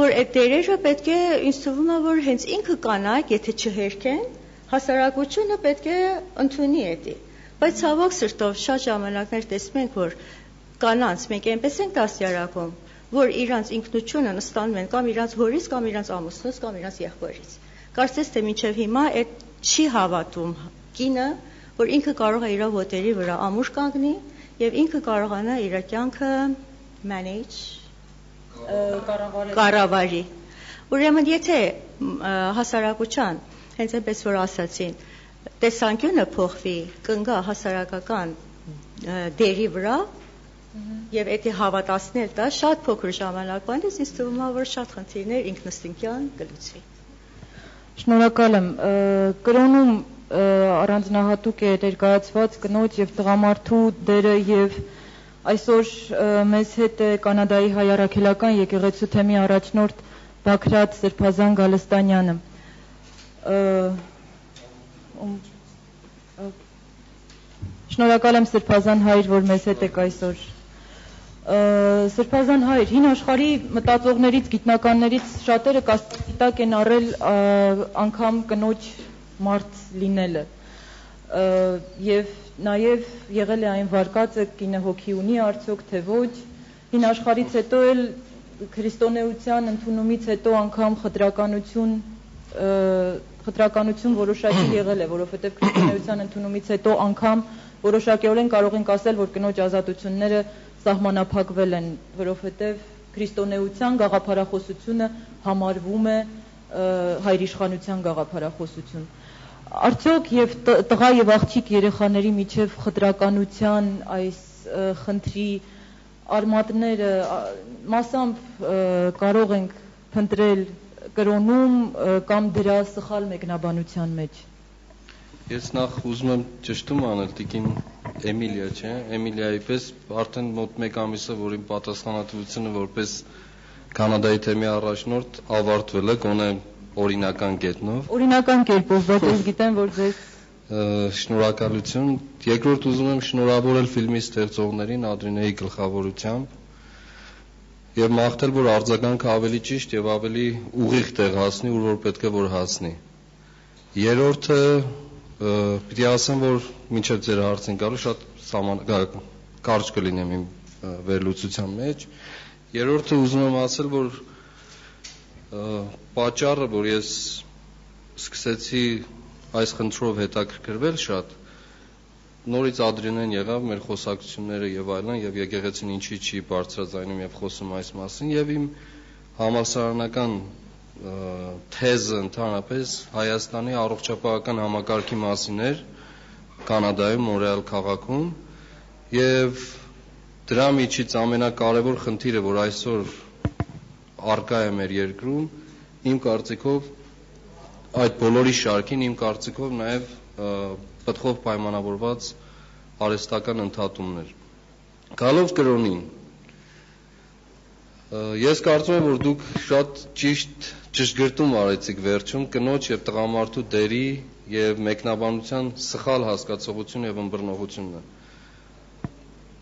որ այդ դերերը պետք է ինձ թվում է որ հենց ինքը կանայք, եթե չհերքեն, հասարակությունը պետք է ընդունի էդի։ Բայց ցավոք սրտով շատ ժամանակներ տեսնում ենք, որ կանանց մենք այնպես ենք դաստիարակում, որ իրանց ինքնությունը նստանում են կամ իրանց հորից, կամ իրանց ամուսնուց, կամ իրանց եղբորից։ Կարծես թե մինչև հիմա այդ չի հավատում կինը, որ ինքը կարող է իր ոտերի վրա ամուր կանգնի եւ ինքը կարողանա իր կյանքը manage կառավարել կառավարի։ Ուրեմն եթե հասարակության հենց այնպես որ ասացին, տեսանկյունը փոխվի, կնգա հասարակական դերի վրա եւ եթե հավատացնել դա շատ փոքր ժամանակվան ես ինձ թվում է որ շատ խնդիրներ ինքնստինքյան կլուծվի։ Շնորհակալ եմ։ Կրոնում առանձնահատուկ է ներկայացված կնոջ եւ տղամարդու դերը եւ այսօր մեզ հետ է կանադայի հայ առաքելական եկեղեցու թեմի առաջնորդ Բաքրատ Սրբազան Գալստանյանը։ Շնորհակալ եմ Սրբազան հայր, որ մեզ հետ եք այսօր։ Սրբազան հայր, հին աշխարհի մտածողներից, գիտնականներից շատերը կասիտակ են առել անգամ կնոջ մարդ լինելը։ Եվ նաև եղել է այն վարկածը կինը հոգի ունի արդյոք թե ոչ։ Հին աշխարհից հետո էլ քրիստոնեության ընդունումից հետո անգամ խտրականություն խտրականություն որոշակի եղել է, որովհետև քրիստոնեության ընդունումից հետո անգամ որոշակիորեն կարող ենք ասել, որ կնոջ ազատությունները սահմանափակվել են, որովհետև քրիստոնեության գաղափարախոսությունը համարվում է հայրիշխանության գաղափարախոսություն։ Արդյոք եւ տղա եւ աղջիկ երեխաների միջև խտրականության այս խնդրի արմատները մասամբ կարող ենք փնտրել կրոնում կամ դրա սխալ մեկնաբանության մեջ։ Ես նախ ուզում եմ ճշտում անել տիկին Էմիլիա, չէ՞։ Էմիլիայի պես արդեն մոտ 1 ամիս է, որ իմ պատասխանատվությունը որպես Կանադայի թեմի առաջնորդ ավարտվել է, գոնե օրինական կետնով։ Օրինական կերպով, բայց ես գիտեմ, որ ձեզ Շնորհակալություն։ Երկրորդ ուզում եմ շնորհավորել ֆիլմի ստեղծողներին Ադրինեի գլխավորությամբ եւ մաղթել, որ արձագանքը ավելի ճիշտ եւ ավելի ուղիղ տեղ հասնի, ուր որ պետք է որ հասնի։ Երրորդը պիտի ասեմ, որ մինչև ձեր հարցին գալու շատ սաման կարճ կլինեմ իմ վերլուծության մեջ։ Երրորդը ուզում եմ ասել, որ պատճառը, որ ես սկսեցի այս խնդրով հետաքրքրվել շատ նորից ադրինեն եղավ մեր խոսակցությունները եւ այլն եւ եկեղեցին ինչի չի բարձրաձայնում եւ խոսում այս մասին եւ իմ համասարանական թեզը ընդհանրապես Հայաստանի առողջապահական համակարգի մասին էր Կանադայում Մոնրեալ քաղաքում եւ դրա միջից ամենակարևոր խնդիրը որ այսօր արկա է մեր երկրում իմ կարծիքով այդ բոլորի շարքին իմ կարծիքով նաև ը, պտղով պայմանավորված արհեստական ընդհատումներ։ Գալով կրոնին ես կարծում եմ, որ դուք շատ ճիշտ ճշգրտում արեցիք վերջում կնոջ եւ տղամարդու դերի եւ մեկնաբանության սխալ հասկացողություն եւ ըմբռնողությունը։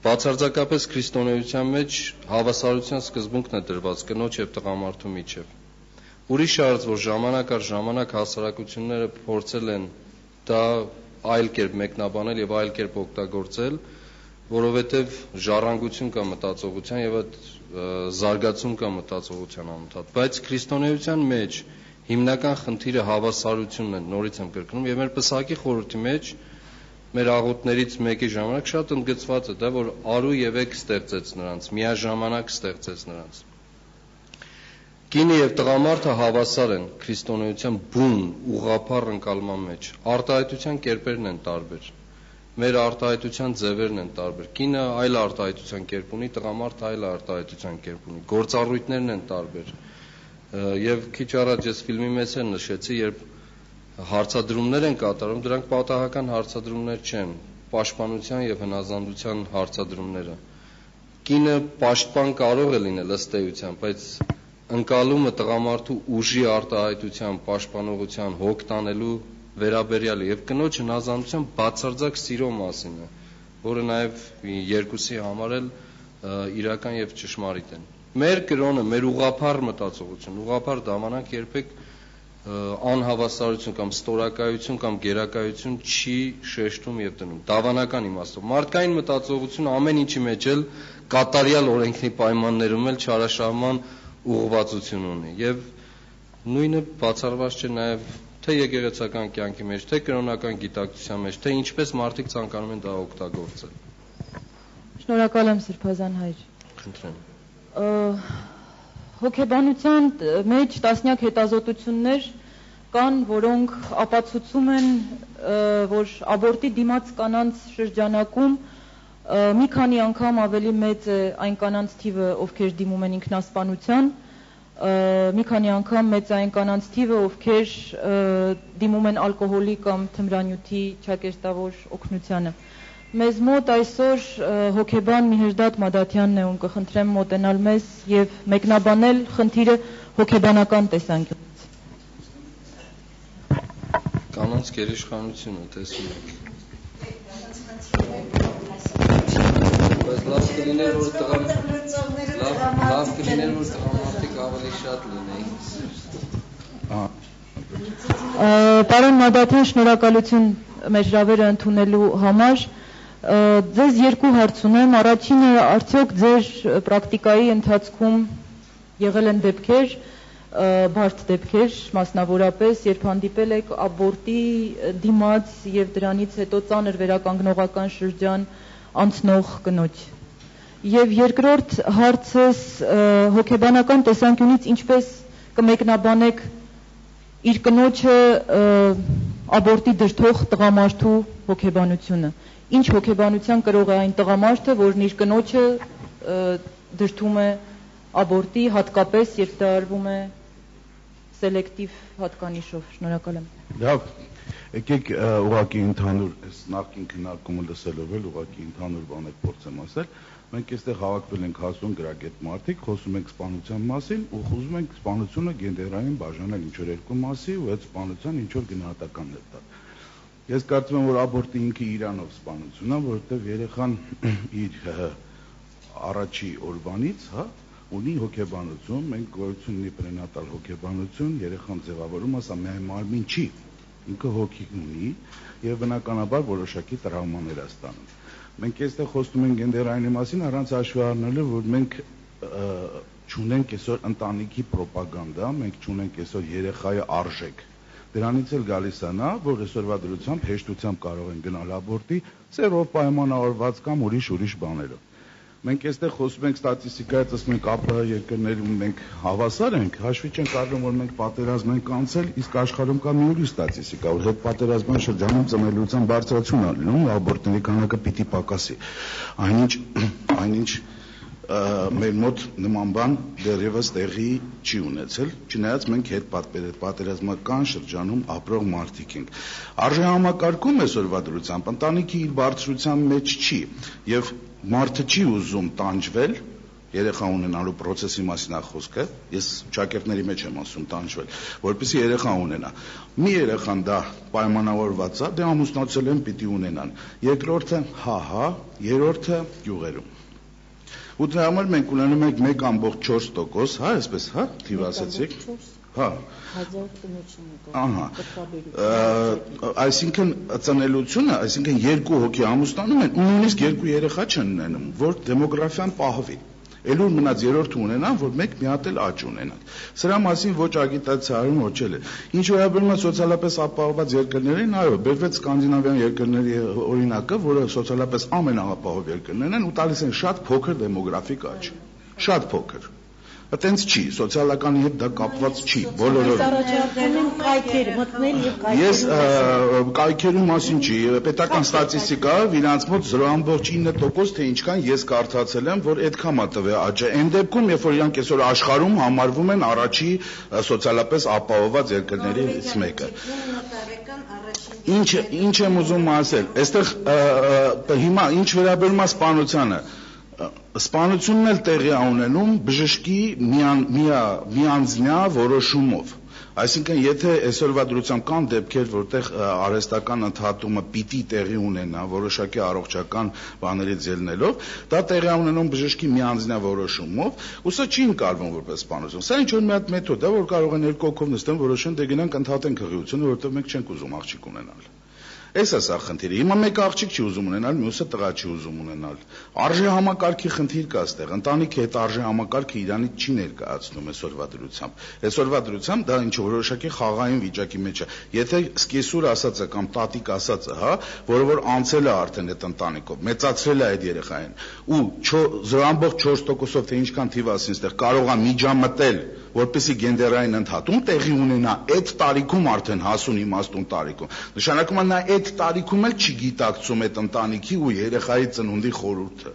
Բացարձակապես քրիստոնեության մեջ հավասարության սկզբունքն է դրված կնոջ եւ տղամարդու միջև։ Ուրիշ արած, որ ժամանակ առ ժամանակ հասարակությունները փորձել են դա այլ կերպ մեկնաբանել եւ այլ կերպ օգտագործել, որովհետեւ ժառանգություն կա մտածողության եւ այդ զարգացում կա մտածողության անընդհատ, բայց քրիստոնեության մեջ հիմնական խնդիրը հավասարությունն է, նորից եմ կրկնում, եւ մեր պսակի խորհրդի մեջ մեր աղոթներից մեկի ժամանակ շատ ընդգծված է դա, որ արու եւ եք ստեղծեց նրանց, միաժամանակ ստեղծեց նրանց։ Կինը եւ տղամարդը հավասար են քրիստոնեության բուն ուղափառ ընկալման մեջ։ Արտահայտության կերպերն են տարբեր։ Մեր արտահայտության ձևերն են տարբեր։ Կինը այլ արտահայտության կերպ ունի, տղամարդը այլ արտահայտության կերպ ունի։ Գործառույթներն են տարբեր։ Եվ քիչ առաջ ես ֆիլմի մեջ էլ նշեցի, երբ հարցադրումներ են կատարում, դրանք պատահական հարցադրումներ չեն, պաշտպանության եւ հնազանդության հարցադրումները։ Կինը պաշտպան կարող է լինել ըստ էության, բայց ընկալումը տղամարդու ուժի արտահայտության, պաշտպանողության, հոգ տանելու վերաբերյալ եւ կնոջ հնազանդության բացարձակ սիրո մասին է, որը նաեւ երկուսի համար էլ իրական եւ ճշմարիտ են։ Մեր կրոնը, մեր ուղափառ մտածողություն, ուղափառ դամանանք երբեք անհավասարություն կամ ստորակայություն կամ գերակայություն չի շեշտում եւ դնում։ Դավանական իմաստով մարդկային մտածողությունը ամեն ինչի մեջ էլ կատարյալ օրենքնի պայմաններում էլ չարաշահման ուղղվածություն ունի եւ նույնը բացառված չէ նաեւ թե եկեղեցական կյանքի մեջ, թե կրոնական գիտակցության մեջ, թե ինչպես մարդիկ ցանկանում են դա օգտագործել։ Շնորհակալ եմ Սրբազան հայր։ Խնդրեմ։ Հոգեբանության մեջ տասնյակ հետազոտություններ կան, որոնք ապացուցում են, որ աբորտի դիմաց կանանց շրջանակում մի քանի անգամ ավելի մեծ է այն կանանց թիվը, ովքեր դիմում են ինքնասպանության, մի քանի անգամ մեծ այն կանանց թիվը, ովքեր դիմում են ալկոհոլի կամ թմրանյութի չակերտավոր օգնությանը։ Մեզ մոտ այսօր հոգեբան Միհերդատ Մադաթյանն է, ում կխնդրեմ մոտենալ մեզ եւ մեկնաբանել խնդիրը հոգեբանական տեսանկյունից։ Կանանց գերիշխանությունը տեսնում եք բայց լավ կլիներ որ տղա լավ լավ կլիներ որ տղամարդիկ ավելի շատ լինեին Պարոն Մադաթյան, շնորհակալություն մեր հրավերը ընդունելու համար։ Ձեզ երկու հարց ունեմ։ Առաջինը, արդյոք ձեր պրակտիկայի ընթացքում եղել են դեպքեր, բարդ դեպքեր, մասնավորապես, երբ հանդիպել եք աբորտի դիմաց եւ դրանից հետո ծանր վերականգնողական շրջան, անցնող կնոջ։ Եվ երկրորդ հարցս հոգեբանական տեսանկյունից ինչպես կմեկնաբանեք իր կնոջը աբորտի դրթող տղամարդու հոգեբանությունը։ Ինչ հոգեբանության կրող է այն տղամարդը, որն իր կնոջը դրթում է աբորտի, հատկապես երբ դա արվում է սելեկտիվ հատկանիշով։ Շնորհակալ եմ։ Լավ, Եկեք ուղակի ընդհանուր այս նախքին քննարկումը լսելով էլ ուղակի ընդհանուր բաներ փորձեմ ասել։ Մենք այստեղ հավաքվել ենք հասուն գրագետ մարդիկ, խոսում ենք սպանության մասին ու խոսում ենք սպանությունը գենդերային բաժանել ինչ որ երկու մասի ու այդ սպանության ինչ որ գնահատականներ տալ։ Ես կարծում եմ, որ աբորտը ինքը իրանով սպանությունն է, որովհետև երեխան իր առաջի օրվանից, հա, ունի հոգեբանություն, մենք գոյություն ունի պրենատալ հոգեբանություն, երեխան ձևավորում ասա միայն մարմին չի, ինքը հոգի ունի եւ բնականաբար որոշակի տրավմաներ է ստանում։ Մենք այստեղ խոսում ենք գենդերային մասին առանց հաշվի առնելու, որ մենք չունենք այսօր ընտանիքի ռոպագանդա, մենք չունենք այսօր երեխայի արժեք։ Դրանից էլ գալիս է նա, որ այսօրվա դրությամբ հեշտությամբ կարող են գնալ աբորտի, ծերով պայմանավորված կամ ուրիշ-ուրիշ բաներով մենք այստեղ խոսում ենք ստատիստիկայից, ասում ենք ԱՊՀ երկրներում մենք հավասար ենք, հաշվի չենք առնում, որ մենք պատերազմ ենք անցել, իսկ աշխարհում կա մի ուրիշ ստատիստիկա, որ հետ պատերազմյան շրջանում ծնելիության բարձրացում է լինում, աբորտների քանակը պիտի պակասի։ Այնինչ այնինչ մեր մոտ նման բան դեռևս տեղի չի ունեցել, չնայած մենք հետ պատերազմական շրջանում ապրող մարդիկ ենք։ Արժե համակարգում այսօրվա դրությամբ ընտանիքի իր բարձրության մեջ չի եւ մարդը չի ուզում տանջվել երեխա ունենալու process-ի մասին է խոսքը, ես ճակերտների մեջ եմ ասում տանջվել, որպեսզի երեխա ունենա։ Մի երեխան դա պայմանավորված է, դե ամուսնացել են պիտի ունենան։ Երկրորդը հա հա, երրորդը յուղերում։ Ու դրա համար մենք ունենում ենք 1.4%, հա, այսպես, հա, թիվ ասացիք։ Հա։ Ահա։ Այսինքն ծնելությունը, այսինքն երկու հոգի ամուսնանում են ու նույնիսկ երկու երեխա չեն ունենում, որ դեմոգրաֆիան պահվի։ Էլուր մնաց երրորդը ունենան, որ մեկ մի հատ էլ աճ ունենան։ Սրա մասին ոչ ագիտացիա արում ոչ էլ է։ Ինչ վերաբերում է սոցիալապես ապահովված երկրներին, այո, բերվեց սկանդինավյան երկրների օրինակը, որը սոցիալապես ամենաապահով երկրներն են ու տալիս են շատ փոքր դեմոգրաֆիկ աճ։ Շատ փոքր Այտենց չի, սոցիալականի հետ դա կապված չի, բոլորովին։ Առաջարկում են կայքեր մտնել եւ կայքեր։ Ես կայքերու մասին չի, պետական ստատիստիկա, իրանց մոտ 0.9% թե ինչքան ես կարդացել եմ, որ այդքան է տվե աճը։ Այն դեպքում, երբ որ իրանք այսօր աշխարհում համարվում են առաջի սոցիալապես ապահովված երկրներից մեկը։ Ինչ ինչ եմ ուզում ասել, այստեղ հիմա ինչ վերաբերում է սպանությանը, սպանությունն էլ տեղի ունենում բժշկի միան, միա, միանձնյա որոշումով Այսինքն, եթե այսօրվա դրությամբ կան դեպքեր, որտեղ արհեստական ընդհատումը պիտի տեղի ունենա որոշակի առողջական բաներից ելնելով, դա տեղի ունենում բժշկի միանձնյա որոշումով, ու սա չի ընկալվում որպես սպանություն։ Սա ինչ որ մի հատ մեթոդ է, որ կարող են երկու հոգով նստեն որոշեն դե գնանք ընդհատենք հղիությունը, որովհետև մենք չենք ուզում աղջիկ ունենալ։ Էս է սա խնդիրը։ Հիմա մեկը աղջիկ չի ուզում ունենալ, մյուսը տղա չի ուզում ունենալ։ Արժե համակարգի խնդիր կա այստեղ։ Ընտանիքի հետ արժե համակարգը իրանից չի ներկայացնում այսօրվա դրությամբ։ Այսօրվա դրությամբ դա ինչ որոշակի խաղային վիճակի մեջ է։ Եթե սկեսուր ասածը կամ տատիկ ասածը, հա, որը որ անցել է արդեն այդ ընտանիքով, մեծացրել է այդ երեխային ու 0.4%-ով թե ինչքան թիվ ասին այստեղ կարող է միջամտել որպեսի գենդերային ընդհատում տեղի ունենա այդ տարիքում արդեն հասուն իմաստուն տարիքում նշանակում է նա այդ տարիքում էլ չգիտակցում այդ ընտանիքի ու երեխայի ծնունդի խորհուրդը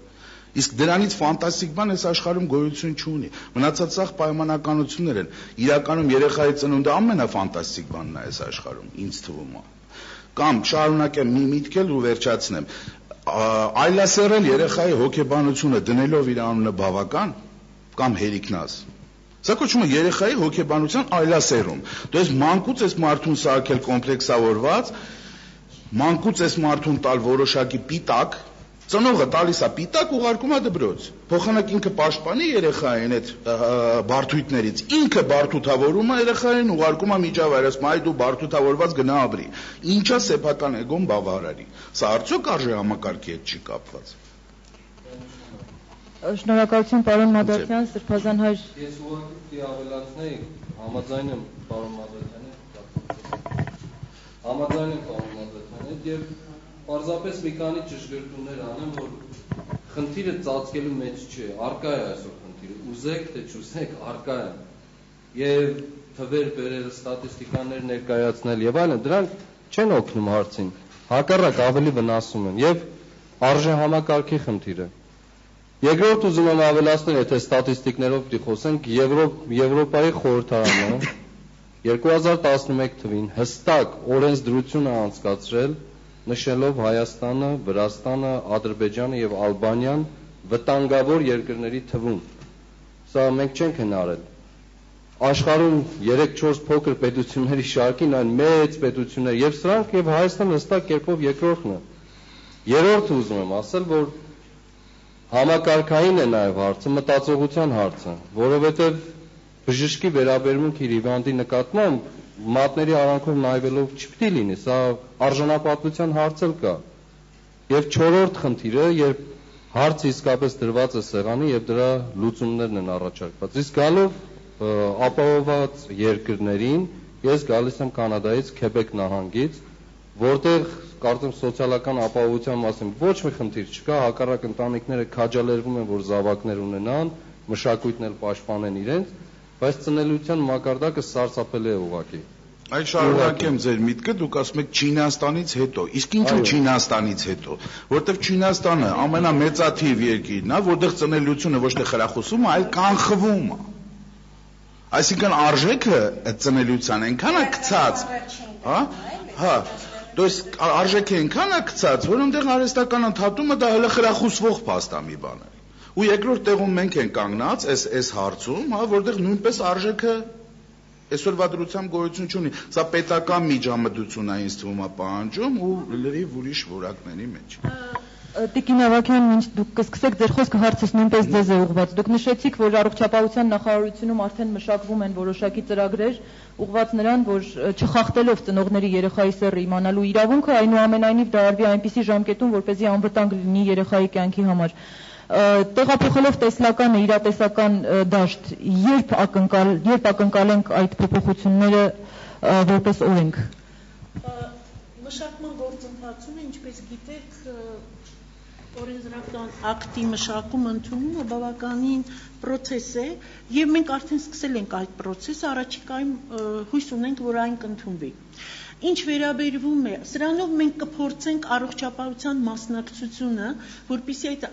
իսկ դրանից ֆանտաստիկ բան այս աշխարհում գոյություն չունի մնացած սաղ պայմանականություններ են իրականում երեխայի ծնունդը ամենաֆանտաստիկ բանն է այս աշխարհում ինձ թվում է կամ շարունակեմ մի միտքել ու վերջացնեմ այլասերել երեխայի հոգեբանությունը դնելով իր անունը բավական կամ հերիքնաս Սա կոչվում է երեխայի հոգեբանության այլասերում։ Դու ես մանկուց ես մարդուն սարքել կոմպլեքսավորված, մանկուց ես մարդուն տալ որոշակի պիտակ, ծնողը տալիս է պիտակ ուղարկում է դպրոց։ Փոխանակ ինքը պաշտպանի երեխային այդ բարդույթներից, ինքը բարդութավորում է երեխային, ուղարկում է միջավայր, ասում այ դու բարդութավորված գնա ապրի։ Ինչա սեփական էգոն բավարարի։ Սա արդյոք արժե համակարգի հետ չի կապված։ Շնորհակալություն պարոն Մադարյան, Սրբազան հայր։ Ես ուղղակի ավելացնեի, համաձայն եմ պարոն Մադարյանի, համաձայն եմ պարոն Մադարյանի եւ պարզապես մի քանի ճշգրտումներ անեմ, որ խնդիրը ծածկելու մեջ չէ, արկա է այսօր խնդիրը, ուզեք թե չուզեք, արկա է։ Եվ թվեր բերել, ստատիստիկաներ ներկայացնել եւ այլն, դրանք չեն օգնում հարցին։ Հակառակ ավելի վնասում են եւ արժե համակարգի խնդիրը։ Երկրորդ ուզում եմ ավելացնել, եթե ստատիստիկներով պիտի խոսենք, Եվրոպ Եվրոպայի խորհրդարանը 2011 թվին հստակ օրենսդրություն է անցկացրել, նշելով Հայաստանը, Վրաստանը, Ադրբեջանը եւ Ալբանիան վտանգավոր երկրների թվում։ Սա մենք չենք հնարել։ Աշխարհում 3-4 փոքր պետությունների շարքին այն մեծ պետություններ եւ սրանք եւ Հայաստանը հստակ կերպով երկրորդն է։ Երրորդը ուզում եմ ասել, որ Համակարգային է նաև հարցը, մտածողության հարցը, որովհետև բժշկի վերաբերմունք իր հիվանդի նկատմամբ մատների արանքով նայվելով չպիտի լինի, սա արժանապատվության հարց էլ կա։ Եվ չորրորդ խնդիրը, երբ հարցը իսկապես դրված է սեղանի եւ դրա լուծումներն են առաջարկված։ Իսկ գալով ապահովված երկրներին, ես գալիս եմ Կանադայից, Քեբեկ նահանգից, որտեղ կարծեմ սոցիալական ապահովության մասին ոչ մի խնդիր չկա, հակառակ ընտանիքները քաջալերվում են, որ զավակներ ունենան, մշակույթն էլ պաշտպանեն իրենց, բայց ծնելիության մակարդակը սարսափելի է ուղղակի։ Այդ շարունակեմ ձեր միտքը, դուք ասում եք Չինաստանից հետո։ Իսկ ինչու Չինաստանից հետո։ Որտեվ Չինաստանը ամենամեծաթիվ երկիրն է, որտեղ ծնելիությունը ոչ թե խրախուսում է, այլ կանխվում է։ Այսինքն արժեքը այդ ծնելիության այնքան է գցած, հա? Հա, То есть արժեքը այնքան է գցած, որ այնտեղ արհեստական ընդհատումը դա հələ խրախուսվող փաստա մի բան է։ Ու երկրորդ տեղում մենք ենք կանգնած այս այս հարցում, հա, որտեղ նույնպես արժեքը այսօրվա դրությամբ գոյություն չունի։ Սա պետական միջամտություն է ինձ թվում է պահանջում ու լրիվ ուրիշ որակների մեջ։ Տիկին Ավակյան, ինչ դուք կսկսեք ձեր խոսքը հարցս նույնպես ձեզ է ուղված։ Դուք նշեցիք, որ առողջապահության նախարարությունում արդեն մշակվում են որոշակի ծրագրեր, ուղված նրան, որ չխախտելով ծնողների երեխայի սեռը իմանալու իրավունքը, այնուամենայնիվ դա արվի այնպիսի ժամկետում, որ เป զի անվտանգ լինի երեխայի կյանքի համար Տեղափոխելով տեսլականը իրատեսական դաշտ, երբ ակնկալ, երբ ակնկալենք այդ փոփոխությունները որպես օրենք։ Մշակման գործընթացում, օրենսդրական ակտի մշակում ընդունումը բավականին process է եւ մենք արդեն սկսել ենք այդ process-ը առաջիկայում հույս ունենք որ այն կընդունվի Ինչ վերաբերվում է, սրանով մենք կփորձենք առողջապահության մասնակցությունը, որpիսի այդ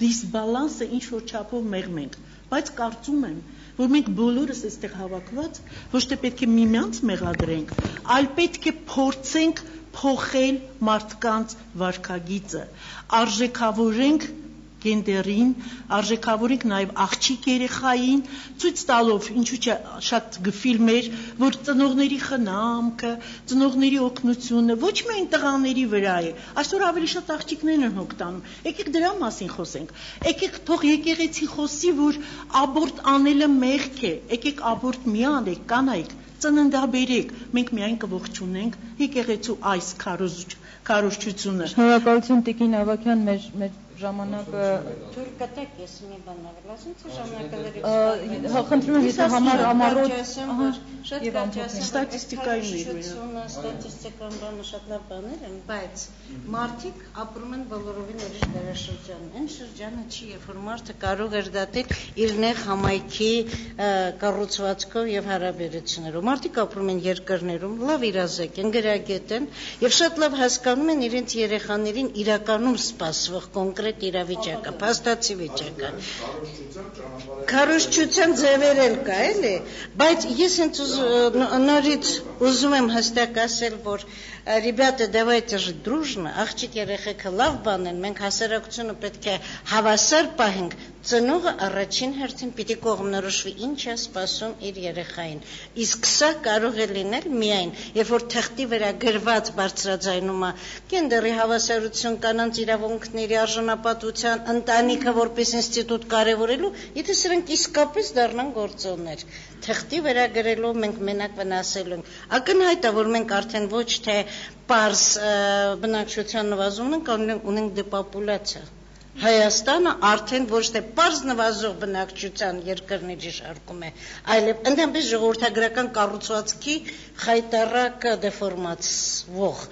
դիսբալանսը ինչ որ չափով մեղմենք, բայց կարծում եմ, որ մենք բոլորս այստեղ հավաքված ոչ թե պետք է միմյանց մեղադրենք, այլ պետք է փորձենք փոխել մարդկանց վարքագիծը, արժեքավորենք գենդերին, արժեքավորենք նաև աղջիկ երեխային, ցույց տալով ինչու՞ չէ շատ գֆիլմեր, որ ծնողների խնամքը, ծնողների օգնությունը ոչ միայն տղաների վրա է, այսօր ավելի շատ աղջիկներն են հոգ տանում։ Եկեք դրա մասին խոսենք։ Եկեք թող եկեղեցի խոսի, որ աբորտ անելը մեղք է։ Եկեք աբորտ մի անեք, կանայք ծննդաբերեք, մենք միայն կողջունենք եկեղեցու այս քարոզչությունը։ Շնորհակալություն Տիկին Ավակյան մեր մեր ժամանակը Թույլ կտեք ես մի բան ավել, ասում թե ժամանակը հա խնդրում եմ եթե համար համառոտ ահա շատ կարճ ասեմ ստատիստիկայի ներույթ ստատիստիկան բանը շատ լավ բաներ են, բայց մարդիկ ապրում են բոլորովին ուրիշ դարաշրջան։ Այն շրջանը չի, երբ որ մարդը կարող էր դատել իր նեղ համայնքի կառուցվածքով եւ հարաբերություններով։ Մարդիկ ապրում են երկրներում, լավ իրազեկ են, գրագետ են եւ շատ լավ հասկանում են իրենց երեխաներին իրականում սպասվող կոնկրետ կոնկրետ իրավիճակը, փաստացի վիճակը։ Քարոշչության ձևեր էլ կա, էլի, բայց ես հենց նորից ուզում եմ հստակ ասել, որ ребята, давайте жить дружно, աղջիկ երեխեքը լավ բան են, մենք հասարակությունը պետք է հավասար պահենք, ծնողը առաջին հերթին պիտի կողմնորոշվի ինչ է սպասում իր երեխային։ Իսկ սա կարող է լինել միայն, երբ որ թղթի վրա գրված բարձրաձայնումը գենդերի հավասարություն, կանանց իրավունքների արժանապատվության, ընտանիքը որպես ինստիտուտ կարևորելու, եթե սրանք իսկապես դառնան գործոններ թղթի վրա գրելով մենք մենակ վնասելու ենք։ Ակնհայտ է, որ մենք արդեն ոչ թե པարս բնակչության նվազումն ենք, ունենք դեպոպուլյացիա։ Հայաստանը արդեն ոչ թե པարզ նվազող բնակչության երկրների շարքում է, այլև ընդհանրապես ժողովրդագրական կառուցվածքի խայտարակ դեֆորմացվող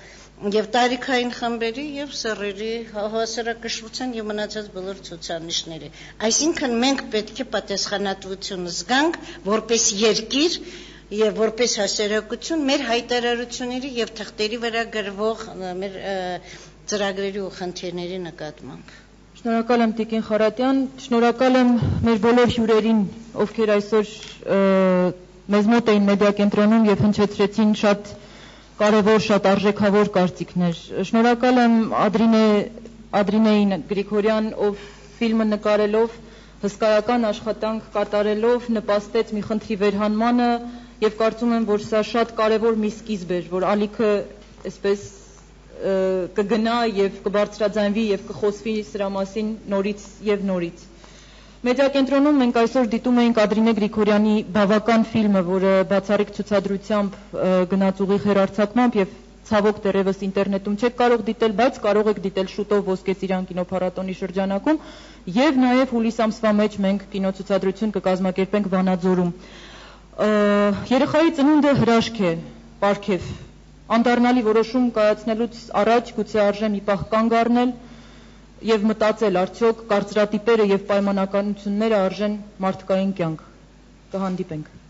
եւ տարիքային խմբերի եւ սեռերի հավասարակշռության եւ մնացած բոլոր ցուցանիշների։ Այսինքն մենք պետք է պատասխանատվություն զգանք որպես երկիր եւ որպես հասարակություն մեր հայտարարությունների եւ թղթերի վրա գրվող մեր ծրագրերի ու խնդիրների նկատմամբ։ Շնորհակալ եմ Տիկին Խարատյան, շնորհակալ եմ մեր բոլոր հյուրերին, ովքեր այսօր մեզ մոտ էին մեդիա կենտրոնում եւ հնչեցրեցին շատ կարևոր շատ արժեքավոր կարծիքներ։ Շնորհակալ եմ Ադրինե Ադրինեին Գրիգորյան, ով ֆիլմը նկարելով հսկայական աշխատանք կատարելով նպաստեց մի խնդրի վերհանմանը եւ կարծում եմ, որ սա շատ կարևոր մի սկիզբ էր, որ ալիքը այսպես կգնա եւ կբարձրաձայնվի եւ կխոսվի սրա մասին նորից եւ նորից։ Մեդիակենտրոնում մենք այսօր դիտում էինք Ադրինե Գրիգորյանի բավական ֆիլմը, որը բացառիկ ցուցադրությամբ գնաց ուղիղ հերարցակմամբ եւ ցավոք դեռևս ինտերնետում չեք կարող դիտել, բայց կարող եք դիտել շուտով Ոսկե Ծիրան կինոփառատոնի շրջանակում եւ նաեւ հուլիս ամսվա մեջ մենք կինոցուցադրություն կկազմակերպենք Վանաձորում։ Երեխայի ծնունդը հրաշք է, պարգև։ Անդառնալի որոշում կայացնելուց առաջ գուցե արժե մի պահ կանգ առնել, եւ մտածել արդյոք կարծրատիպերը եւ պայմանականությունները արժեն մարդկային կյանք։ Կհանդիպենք